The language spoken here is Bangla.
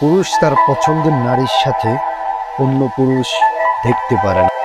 পুরুষ তার পছন্দের নারীর সাথে অন্য পুরুষ দেখতে পারে না।